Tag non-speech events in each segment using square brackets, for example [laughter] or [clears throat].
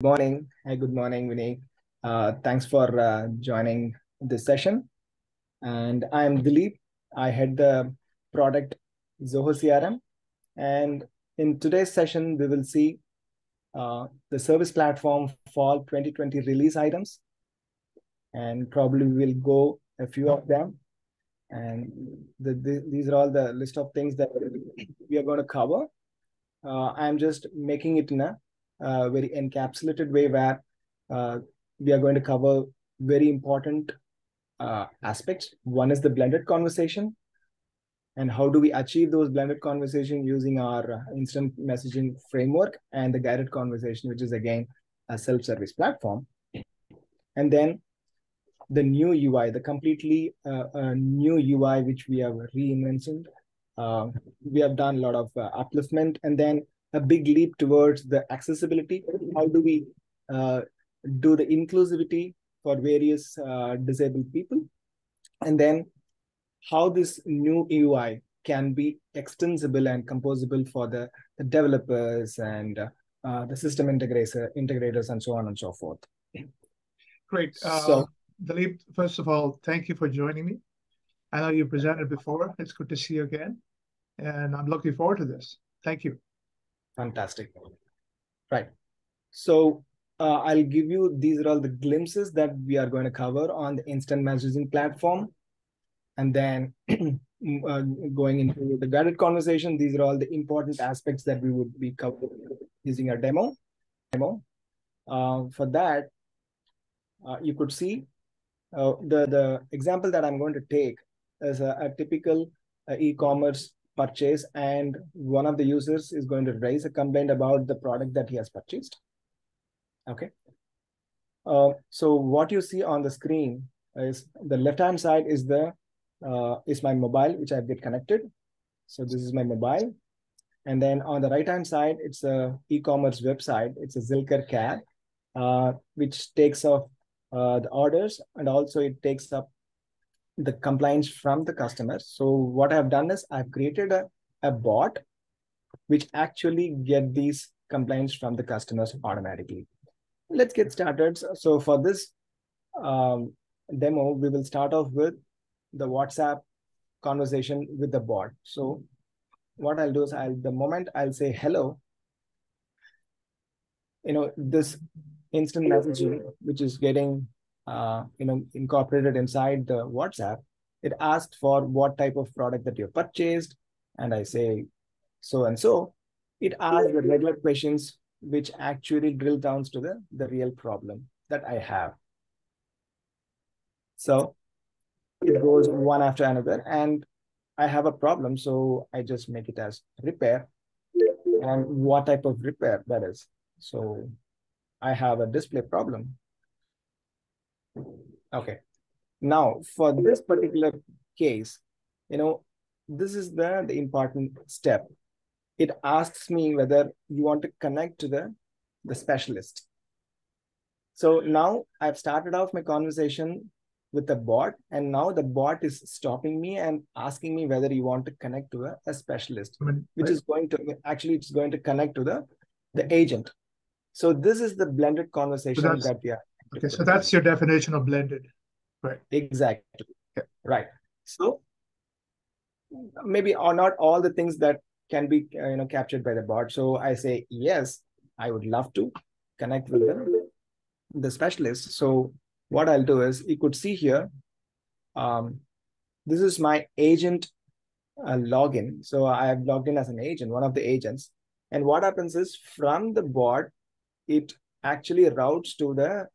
morning. Hi, good morning, Vinay. Uh, thanks for uh, joining this session. And I'm Dilip. I head the product Zoho CRM. And in today's session, we will see uh, the service platform fall 2020 release items. And probably we'll go a few of them. And the, the, these are all the list of things that we are going to cover. Uh, I'm just making it in a uh, very encapsulated way where uh, we are going to cover very important uh, aspects. One is the blended conversation, and how do we achieve those blended conversation using our instant messaging framework and the guided conversation, which is again a self-service platform. And then the new UI, the completely uh, new UI, which we have reinvented. Uh, we have done a lot of uh, upliftment and then a big leap towards the accessibility. How do we uh, do the inclusivity for various uh, disabled people? And then how this new UI can be extensible and composable for the, the developers and uh, the system integrator, integrators and so on and so forth. Great. so, um, Dilip, first of all, thank you for joining me. I know you presented before. It's good to see you again. And I'm looking forward to this. Thank you. Fantastic. Right. So uh, I'll give you, these are all the glimpses that we are going to cover on the instant messaging platform. And then [clears throat] uh, going into the guided conversation, these are all the important aspects that we would be covering using our demo. demo. Uh, for that, uh, you could see uh, the, the example that I'm going to take is a, a typical uh, e-commerce purchase and one of the users is going to raise a complaint about the product that he has purchased. Okay. Uh, so what you see on the screen is the left-hand side is the uh, is my mobile, which I've get connected. So this is my mobile. And then on the right-hand side, it's a e-commerce website. It's a Zylker CAD, uh, which takes off uh, the orders and also it takes up the compliance from the customers. So what I've done is I've created a, a bot which actually get these complaints from the customers automatically. Let's get started. So for this um, demo, we will start off with the WhatsApp conversation with the bot. So what I'll do is I'll the moment I'll say hello, you know, this instant messaging, which is getting uh, you know, incorporated inside the WhatsApp, it asked for what type of product that you purchased. And I say, so and so. It asks the regular questions, which actually drill down to the, the real problem that I have. So it goes one after another and I have a problem. So I just make it as repair and what type of repair that is. So I have a display problem. Okay. Now, for this particular case, you know, this is the, the important step. It asks me whether you want to connect to the, the specialist. So now I've started off my conversation with the bot, and now the bot is stopping me and asking me whether you want to connect to a, a specialist, which is going to actually it's going to connect to the the agent. So this is the blended conversation so that we are Okay, so that's your definition of blended, right? Exactly. Okay. Right. So maybe are not all the things that can be you know captured by the bot. So I say yes, I would love to connect with the the specialist. So what I'll do is you could see here. Um, this is my agent uh, login. So I have logged in as an agent, one of the agents. And what happens is from the bot, it actually routes to the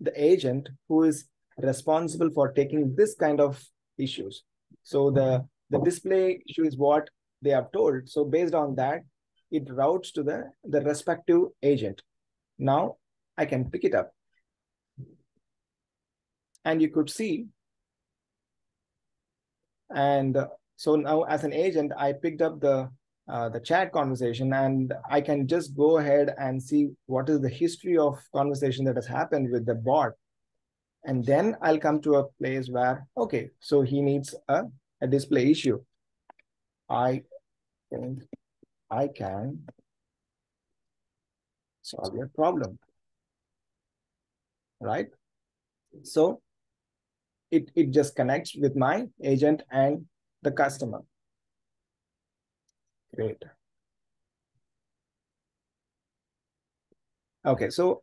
the agent who is responsible for taking this kind of issues. So the, the display issue is what they have told. So based on that, it routes to the, the respective agent. Now I can pick it up. And you could see, and so now as an agent, I picked up the uh, the chat conversation and I can just go ahead and see what is the history of conversation that has happened with the bot. And then I'll come to a place where, okay, so he needs a, a display issue. I think I can solve your problem. right? So it, it just connects with my agent and the customer. Great. Okay, so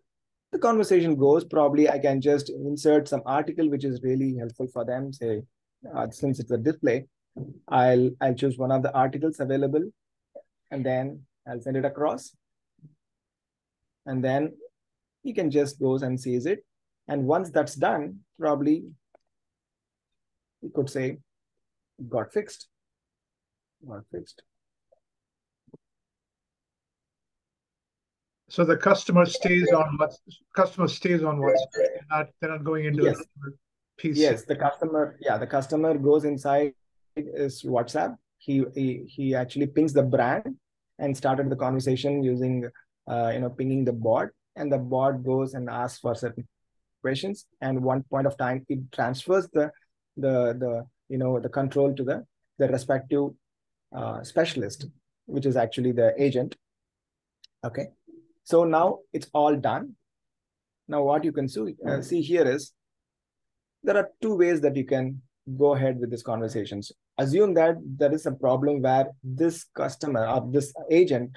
the conversation goes, probably I can just insert some article which is really helpful for them. Say, uh, since it's a display, I'll I'll choose one of the articles available, and then I'll send it across. And then he can just goes and sees it. And once that's done, probably you could say got fixed. Got fixed. So the customer stays on what customer stays on what they're not they're not going into yes. PC. Yes, the customer, yeah, the customer goes inside his WhatsApp. He he he actually pings the brand and started the conversation using uh, you know pinging the bot, and the bot goes and asks for certain questions. And one point of time, it transfers the the the you know the control to the the respective uh, specialist, which is actually the agent. Okay, so now it's all done. Now what you can see, uh, see here is there are two ways that you can go ahead with these conversations. Assume that there is a problem where this customer or this agent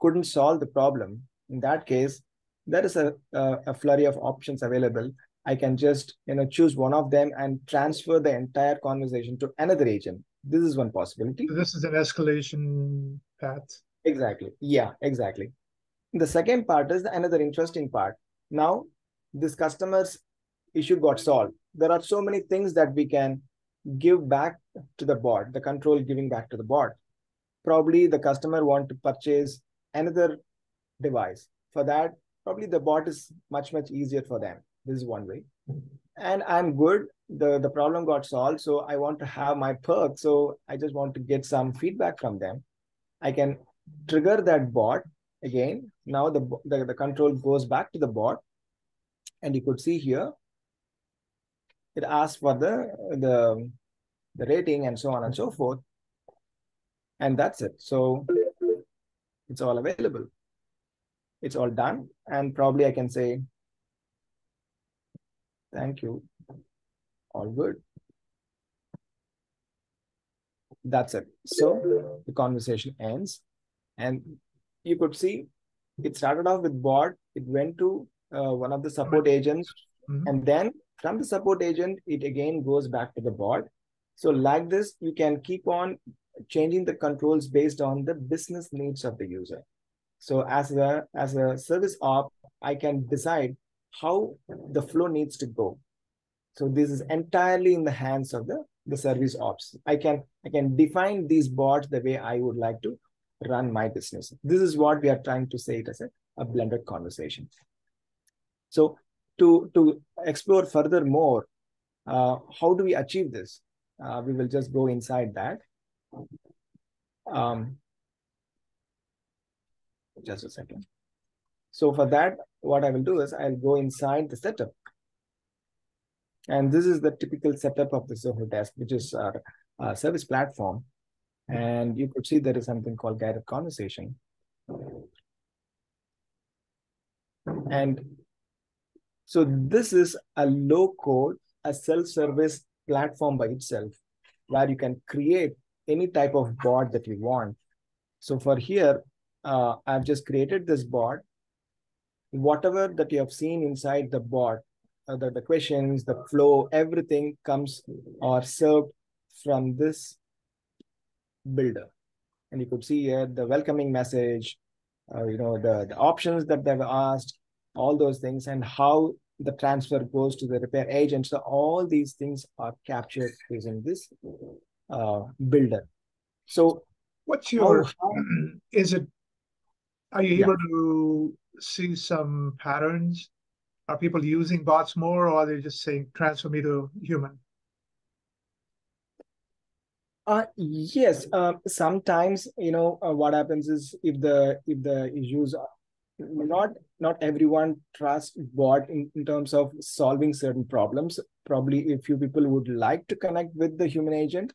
couldn't solve the problem. In that case, there is a, a, a flurry of options available. I can just you know choose one of them and transfer the entire conversation to another agent. This is one possibility. So this is an escalation path. Exactly. Yeah, exactly. The second part is another interesting part. Now, this customer's issue got solved. There are so many things that we can give back to the bot, the control giving back to the bot. Probably the customer want to purchase another device. For that, probably the bot is much, much easier for them. This is one way. And I'm good. The, the problem got solved. So I want to have my perk. So I just want to get some feedback from them. I can trigger that bot again. Now the, the, the control goes back to the bot. And you could see here, it asks for the, the, the rating and so on and so forth. And that's it. So it's all available. It's all done. And probably I can say, thank you. All good. That's it. So the conversation ends. And you could see it started off with bot. It went to uh, one of the support agents. Mm -hmm. And then from the support agent, it again goes back to the bot. So like this, you can keep on changing the controls based on the business needs of the user. So as a, as a service op, I can decide how the flow needs to go. So this is entirely in the hands of the, the service ops. I can, I can define these bots the way I would like to run my business. This is what we are trying to say it as a, a blended conversation. So to, to explore further more, uh, how do we achieve this? Uh, we will just go inside that. Um, just a second. So for that, what I will do is I'll go inside the setup. And this is the typical setup of the Zoho Desk, which is our, our service platform. And you could see there is something called guided conversation. And so this is a low code, a self-service platform by itself, where you can create any type of bot that you want. So for here, uh, I've just created this bot. Whatever that you have seen inside the bot, uh, the, the questions, the flow, everything comes or served from this builder. And you could see here the welcoming message, uh, you know, the, the options that they've asked, all those things, and how the transfer goes to the repair agent. So all these things are captured using this uh, builder. So what's your, how, [clears throat] is it, are you able yeah. to see some patterns? Are people using bots more or are they just saying transfer me to human? Uh, yes. Uh, sometimes you know uh, what happens is if the if the issues are not not everyone trusts bot in, in terms of solving certain problems. Probably a few people would like to connect with the human agent.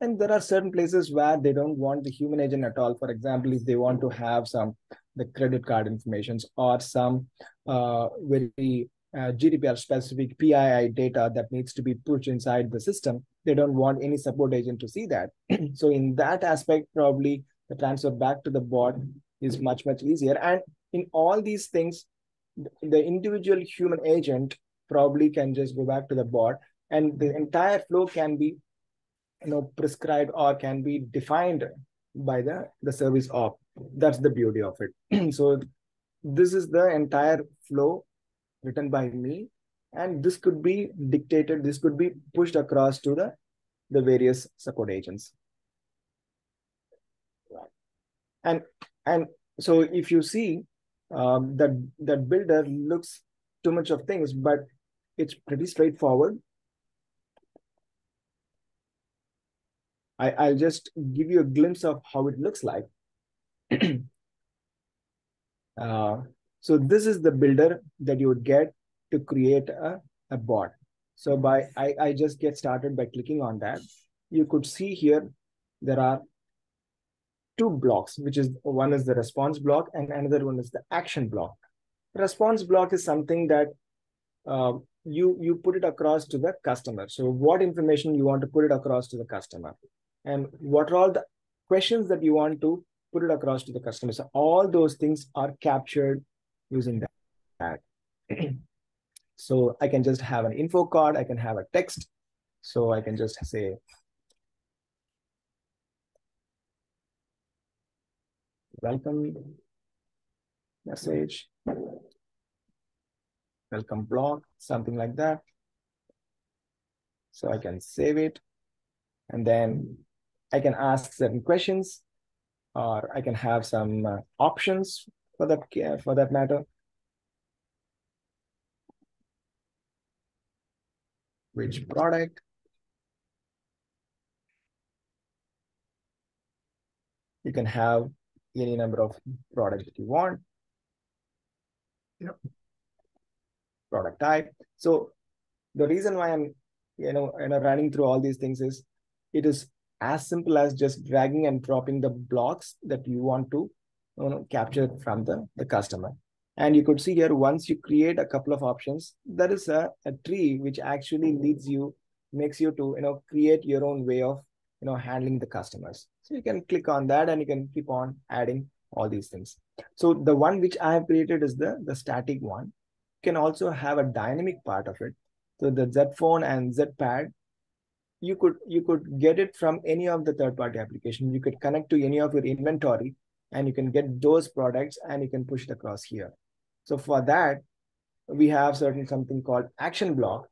And there are certain places where they don't want the human agent at all. For example, if they want to have some the credit card informations or some uh, very uh, GDPR specific PII data that needs to be pushed inside the system. They don't want any support agent to see that. [clears throat] so in that aspect, probably the transfer back to the bot is much, much easier. And in all these things, the individual human agent probably can just go back to the bot and the entire flow can be you know prescribed or can be defined by the the service op that's the beauty of it [clears throat] so this is the entire flow written by me and this could be dictated this could be pushed across to the the various support agents right. and and so if you see um, that that builder looks too much of things but it's pretty straightforward I, I'll just give you a glimpse of how it looks like. [clears throat] uh, so this is the builder that you would get to create a, a bot. So by I, I just get started by clicking on that. You could see here there are two blocks, which is one is the response block and another one is the action block. Response block is something that uh, you you put it across to the customer. So what information you want to put it across to the customer and what are all the questions that you want to put it across to the customer. So all those things are captured using that. [clears throat] so I can just have an info card, I can have a text. So I can just say, welcome message, welcome blog, something like that. So I can save it and then I can ask certain questions, or I can have some uh, options for that for that matter. Which product? You can have any number of products that you want. Yep. Product type. So the reason why I'm you know, you know running through all these things is it is as simple as just dragging and dropping the blocks that you want to you know, capture from the, the customer. And you could see here, once you create a couple of options, there is a, a tree which actually leads you, makes you to, you know, create your own way of, you know, handling the customers. So you can click on that and you can keep on adding all these things. So the one which I have created is the, the static one. You can also have a dynamic part of it. So the Z phone and Z pad you could you could get it from any of the third party application you could connect to any of your inventory and you can get those products and you can push it across here. So for that we have certain something called action block.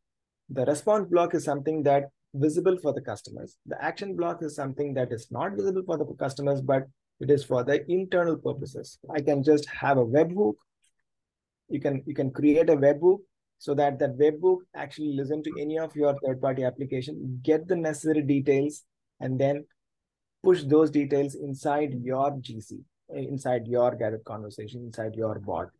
The response block is something that visible for the customers. The action block is something that is not visible for the customers but it is for the internal purposes. I can just have a webhook. You can you can create a webhook so that that webhook actually listen to any of your third party application, get the necessary details, and then push those details inside your GC, inside your guided conversation, inside your bot.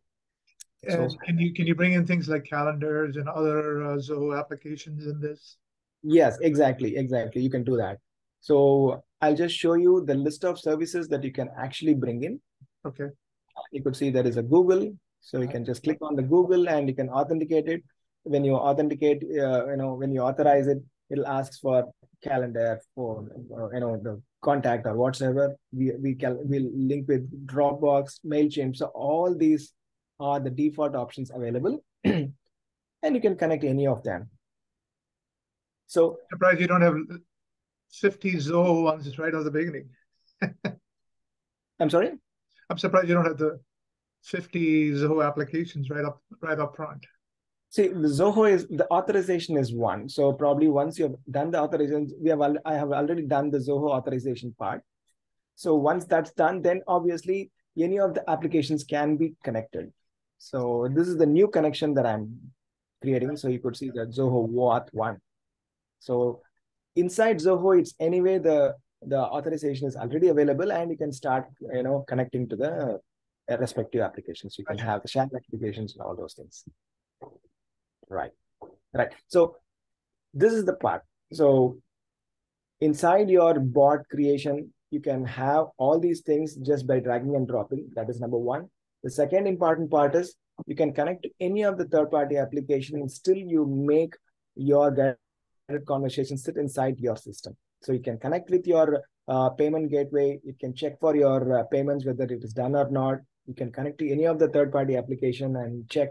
So, can you can you bring in things like calendars and other uh, Zoho applications in this? Yes, exactly, exactly. You can do that. So I'll just show you the list of services that you can actually bring in. Okay. You could see there is a Google, so you can just click on the Google and you can authenticate it. When you authenticate, uh, you know, when you authorize it, it'll ask for calendar, for uh, you know, the contact or whatsoever. We we can we'll link with Dropbox, Mailchimp. So all these are the default options available, [clears throat] and you can connect any of them. So surprised you don't have 50 Zoho ones right at the beginning. [laughs] I'm sorry. I'm surprised you don't have the 50 Zoho applications right up right up front. See, the Zoho is the authorization is one. So probably once you have done the authorization, we have I have already done the Zoho authorization part. So once that's done, then obviously any of the applications can be connected. So this is the new connection that I'm creating. So you could see that Zoho Auth one. So inside Zoho, it's anyway the the authorization is already available, and you can start you know connecting to the uh, respective applications. You can have the shared applications and all those things. Right, right. So this is the part. So inside your bot creation, you can have all these things just by dragging and dropping. That is number one. The second important part is you can connect to any of the third-party application and still you make your guided conversation sit inside your system. So you can connect with your uh, payment gateway. You can check for your uh, payments, whether it is done or not. You can connect to any of the third-party application and check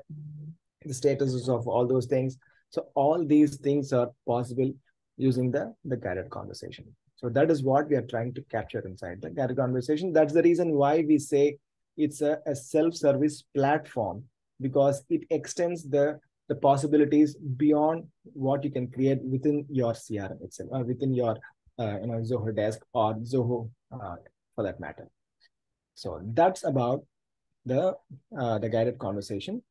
the statuses of all those things. So all these things are possible using the, the guided conversation. So that is what we are trying to capture inside the guided conversation. That's the reason why we say it's a, a self-service platform because it extends the, the possibilities beyond what you can create within your CRM itself, or within your uh, you know, Zoho Desk or Zoho uh, for that matter. So that's about the, uh, the guided conversation.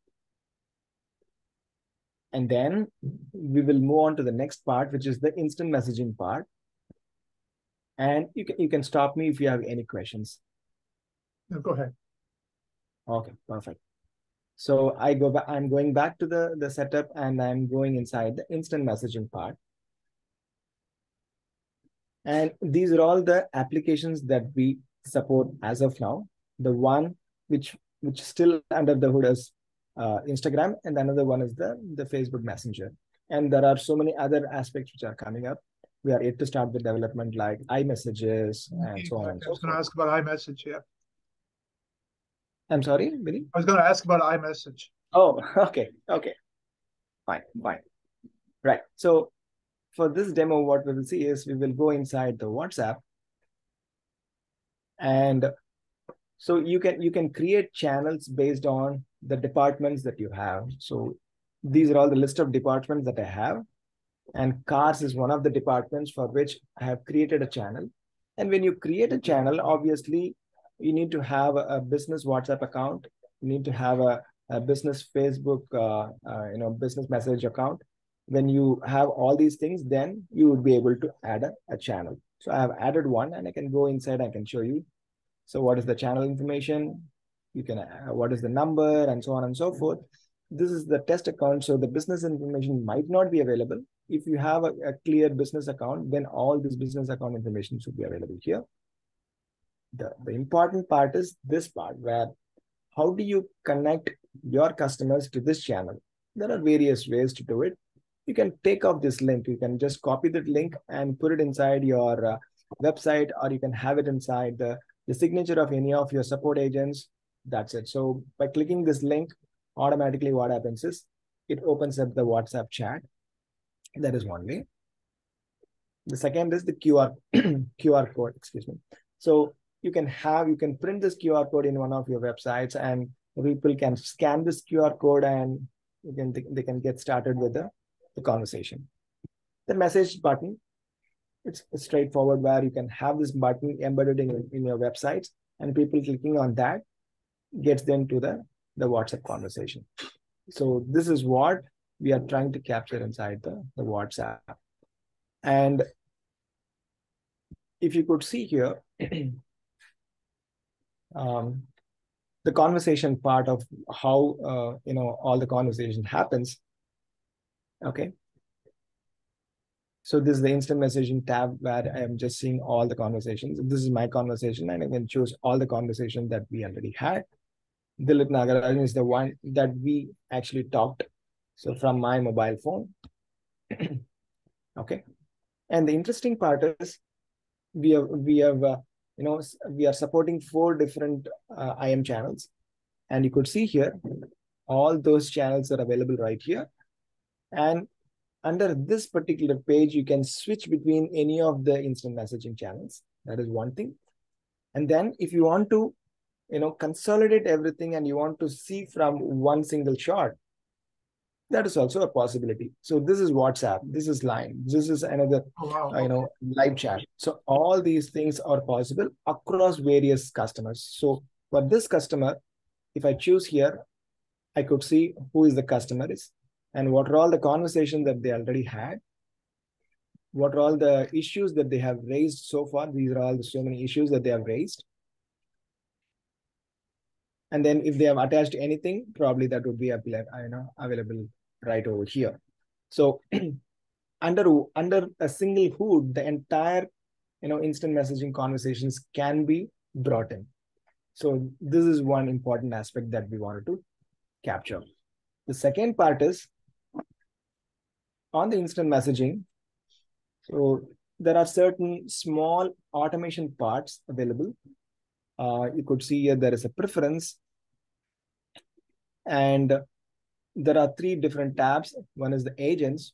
And then we will move on to the next part, which is the instant messaging part. And you can, you can stop me if you have any questions. No, go ahead. Okay, perfect. So I go back, I'm going back to the, the setup and I'm going inside the instant messaging part. And these are all the applications that we support as of now. The one which which still under the hood is uh, Instagram, and another one is the, the Facebook Messenger. And there are so many other aspects which are coming up. We are yet to start the development like iMessages and so on. I was so going to ask about iMessage, yeah. I'm sorry, Billy? I was going to ask about iMessage. Oh, [laughs] okay, okay. Fine, fine. Right. So for this demo, what we will see is we will go inside the WhatsApp and so you can you can create channels based on the departments that you have. So these are all the list of departments that I have. And cars is one of the departments for which I have created a channel. And when you create a channel, obviously you need to have a, business WhatsApp account. You need to have a, a business Facebook, uh, uh, you know, business message account. When you have all these things, then you would be able to add a, a channel. So I have added one and I can go inside, I can show you. So what is the channel information? You can, uh, what is the number and so on and so forth. This is the test account. So the business information might not be available. If you have a, a clear business account, then all this business account information should be available here the, the important part is this part where how do you connect your customers to this channel? There are various ways to do it. You can take off this link. You can just copy that link and put it inside your uh, website, or you can have it inside the, the signature of any of your support agents. That's it. So by clicking this link, automatically what happens is it opens up the WhatsApp chat. That is one way. The second is the QR [clears throat] QR code, excuse me. So you can have, you can print this QR code in one of your websites and people can scan this QR code and you can, they can get started with the, the conversation. The message button, it's, straightforward where you can have this button embedded in, in your websites and people clicking on that gets them to the, the WhatsApp conversation. So this is what we are trying to capture inside the, the WhatsApp. And if you could see here, [clears throat] um, the conversation part of how uh, you know all the conversation happens. Okay. So this is the instant messaging tab where I am just seeing all the conversations. This is my conversation, and I can choose all the conversation that we already had. Dilip Nagarajan is the one that we actually talked. So from my mobile phone. [clears throat] okay. And the interesting part is we have we have uh, you know, we are supporting four different uh, IM channels. And you could see here, all those channels are available right here. And under this particular page, you can switch between any of the instant messaging channels. That is one thing. And then if you want to, you know, consolidate everything and you want to see from one single shot, that is also a possibility. So this is WhatsApp, this is Line, this is another, oh, wow. you know, live chat. So all these things are possible across various customers. So for this customer, if I choose here, I could see who is the customer is and what are all the conversations that they already had. What are all the issues that they have raised so far? These are all the so many issues that they have raised. And then if they have attached anything, probably that would be you know, available right over here. So [clears throat] under, under a single hood, the entire you know, instant messaging conversations can be brought in. So this is one important aspect that we wanted to capture. The second part is on the instant messaging. So there are certain small automation parts available. Uh, you could see here there is a preference and there are three different tabs. One is the agents.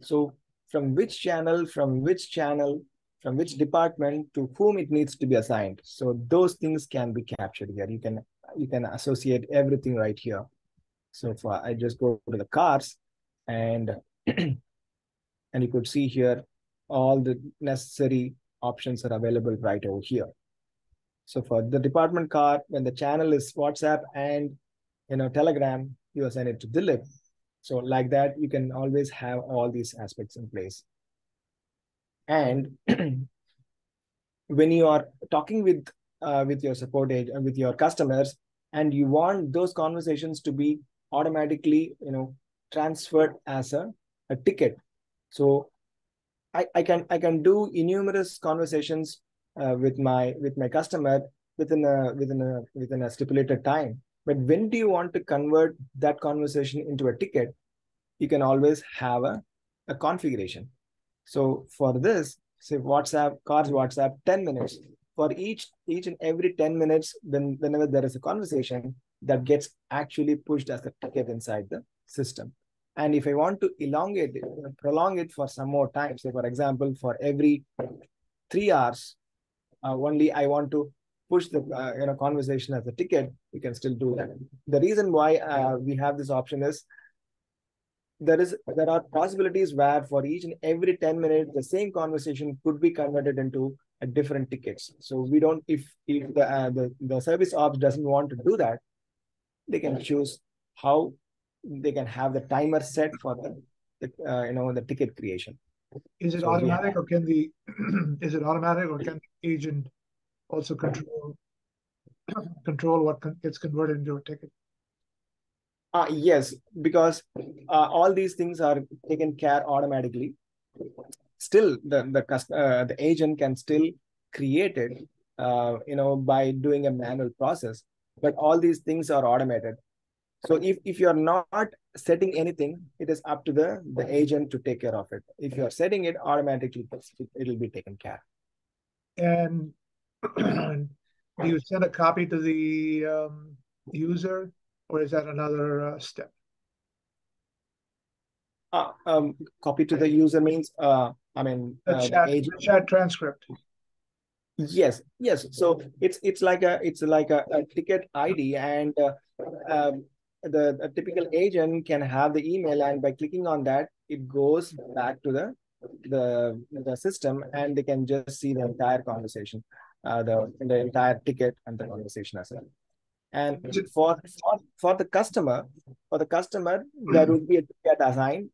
So from which channel, from which channel, from which department to whom it needs to be assigned. So those things can be captured here. You can you can associate everything right here. So if I just go to the cars and [clears throat] and you could see here all the necessary options are available right over here. So for the department card, when the channel is WhatsApp and you know Telegram, you assign it to Dilip. So like that, you can always have all these aspects in place. And [clears throat] when you are talking with uh, with your support agent, uh, with your customers, and you want those conversations to be automatically, you know, transferred as a, a ticket. So I, I can I can do innumerous conversations uh, with my with my customer within a within a within a stipulated time. But when do you want to convert that conversation into a ticket? You can always have a, a configuration. So for this, say WhatsApp, cars WhatsApp, 10 minutes. For each each and every 10 minutes, when whenever there is a conversation, that gets actually pushed as a ticket inside the system. And if I want to elongate it, prolong it for some more time, say for example, for every three hours, uh, only I want to push the uh, you know conversation as a ticket, you can still do that. The reason why uh, we have this option is there is there are possibilities where for each and every 10 minutes the same conversation could be converted into a different tickets so we don't if if the uh, the, the service ops doesn't want to do that they can choose how they can have the timer set for the, the uh, you know the ticket creation. Is it so automatic or can the [clears throat] is it automatic or can the agent also control [clears throat] control what gets converted into a ticket? Uh, yes, because uh, all these things are taken care automatically. Still, the the uh, the agent can still create it, uh, you know, by doing a manual process. But all these things are automated. So if, if you're not setting anything, it is up to the, the agent to take care of it. If you're setting it, automatically it'll be taken care. And [clears throat] do you send a copy to the um, user or is that another uh, step? Uh, um, copy to the user means, uh, I mean, the uh, chat, agent... chat transcript. Yes, yes. So it's it's like a it's like a, a ticket ID, and uh, um, the a typical agent can have the email and by clicking on that it goes back to the the the system and they can just see the entire conversation uh, the the entire ticket and the conversation as well. And for, for for the customer for the customer there would be a ticket assigned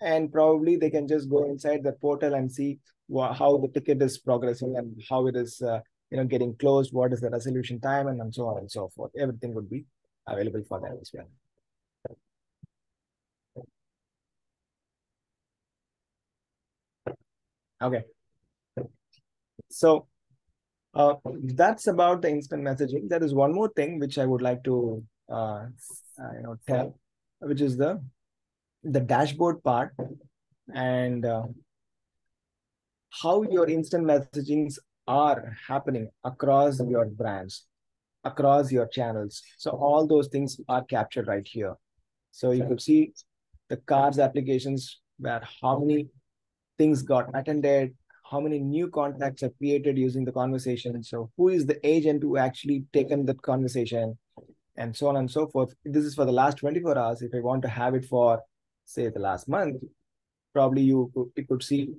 and probably they can just go inside the portal and see how the ticket is progressing and how it is uh, you know getting closed what is the resolution time and, and so on and so forth. Everything would be available for them as well. Okay. So uh, that's about the instant messaging. There is one more thing which I would like to uh, uh, you know tell, which is the the dashboard part and uh, how your instant messagings are happening across your brands across your channels. So all those things are captured right here. So you could see the cards applications where how many things got attended, how many new contacts are created using the conversation. So who is the agent who actually taken that conversation and so on and so forth. This is for the last 24 hours. If I want to have it for say the last month, probably you could, you could see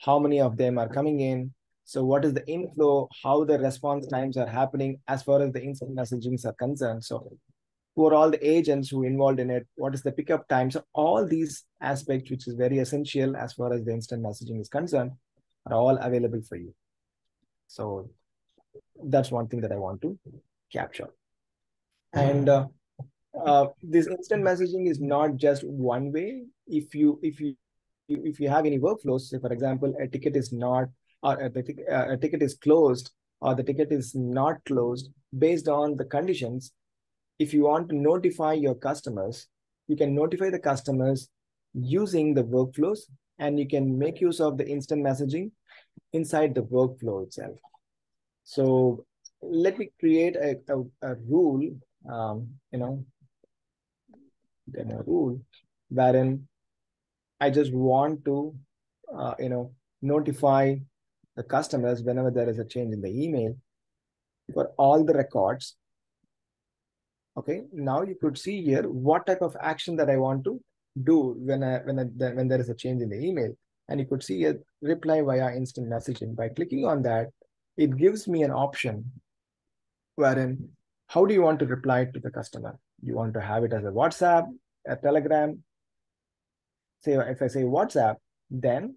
how many of them are coming in, so what is the inflow, how the response times are happening as far as the instant messagings are concerned. So who are all the agents who involved in it? What is the pickup time? So all these aspects, which is very essential as far as the instant messaging is concerned, are all available for you. So that's one thing that I want to capture. And uh, uh, this instant messaging is not just one way. If you if you if you have any workflows, say for example, a ticket is not or uh, the uh, a ticket is closed or the ticket is not closed based on the conditions if you want to notify your customers, you can notify the customers using the workflows and you can make use of the instant messaging inside the workflow itself. So let me create a, a, a rule, um, you know, then a rule wherein I just want to, uh, you know, notify the customers whenever there is a change in the email for all the records. Okay, now you could see here what type of action that I want to do when I, when I, when there is a change in the email. And you could see a reply via instant messaging. By clicking on that, it gives me an option wherein how do you want to reply to the customer? You want to have it as a WhatsApp, a Telegram. Say if I say WhatsApp, then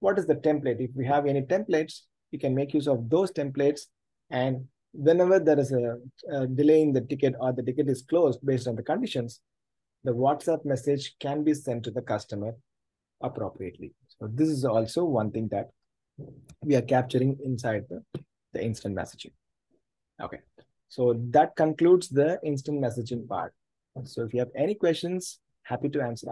what is the template? If we have any templates, you can make use of those templates. And whenever there is a, a delay in the ticket or the ticket is closed based on the conditions, the WhatsApp message can be sent to the customer appropriately. So this is also one thing that we are capturing inside the, the instant messaging. Okay, so that concludes the instant messaging part. So if you have any questions, happy to answer.